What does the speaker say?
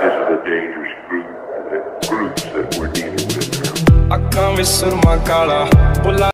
This is a dangerous group, the groups that we're dealing with now. ਅੱਖਾਂ ਵਿੱਚ ਸੁਰਮਾ my ਬੁਲਾ